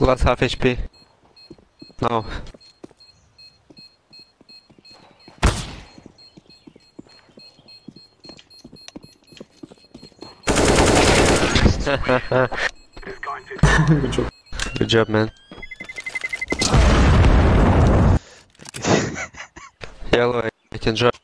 Last half HP. No. Good job. Good job, man. Yellow, I can drop.